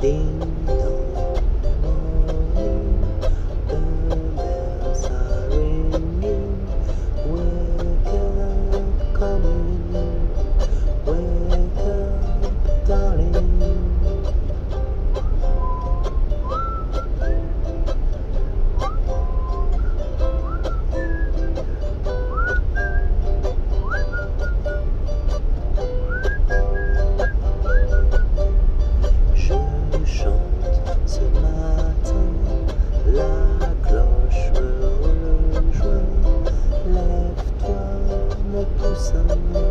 Ding dong, the bells are ringing. la cloche me rejoint. Lève-toi, mon poussin.